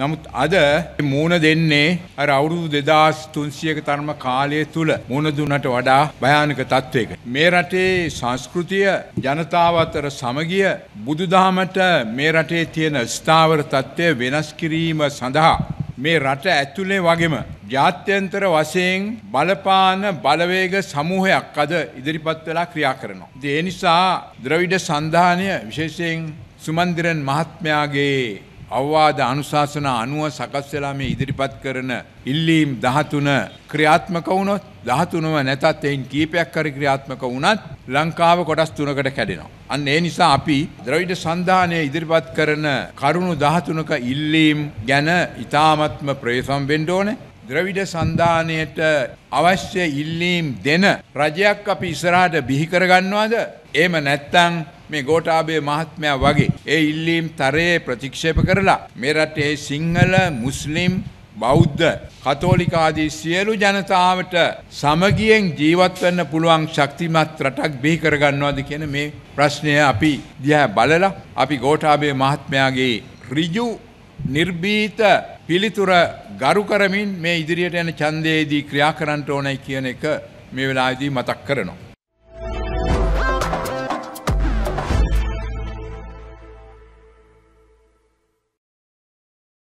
නමුත් අද මූුණ දෙන්නේ අර අවුරුදු දෙදස් තුන්සියක තරම කාලය තුළ මුණ දුන්නට වඩා භයානක තත්ත්වයක. මේ රටේ සංස්කෘතිය ජනතාව අතර සමගිය බුදුදහමට මේ රටේ තියෙන ස්ථාවර තත්ත්වය වෙනස් කිරීම සඳහා මේ රට ඇතුලේ වගේම ජාත්‍යන්තර වශයෙන් බලපාන බලවේග සමූහයක් අද ඉදිරිපත් වෙලා ක්‍රියා කරනවා. ඒ නිසා ද්‍රවිඩ සන්ධානය විශේෂයෙන් සුමන්දිරන් මහත්මයාගේ අවවාද අනුශාසනා අනුව සකස් වෙලා මේ ඉදිරිපත් කරන ඉල්ලීම් 13 ක්‍රියාත්මක වුණොත් 13ව නැතත් එයින් කීපයක් හරි ක්‍රියාත්මක වුණත් ලංකාව කොටස් තුනකට කැඩෙනවා. අන්න ඒ නිසා අපි ද්‍රවිඩ සන්ධානය ඉදිරිපත් කරන කරුණු 13ක ඉල්ලීම් ගැන ඊ타මත්ම ප්‍රයසම් වෙන්න ඕනේ. ද්‍රවිඩ සන්ධානයට අවශ්‍ය ඉල්ලීම් දෙන රජයක් අපි ඉස්සරහට බිහි කරගන්නවාද? එහෙම නැත්නම් මේ ගෝඨාභය මහත්මයා වගේ. ඒ ඉල්ලීම් තරයේ ප්‍රතික්ෂේප කරලා මේ රටේ සිංහල මුස්ලිම් බෞද්ධ කතෝලික ආදී සියලු ජනතාවට සමගියෙන් ජීවත් වෙන්න පුළුවන් ශක්තිමත් රටක් බිහි කරගන්නවද කියන මේ ප්‍රශ්නය අපි දිහා බලලා අපි ගෝඨාභය මහත්මයාගේ ඍජු නිර්භීත පිළිතුර ගරු කරමින් මේ ඉදිරියට යන ඡන්දයේදී ක්‍රියා කරන්න ඕනයි කියන එක මේ වෙලාවේදී මතක් කරනවා.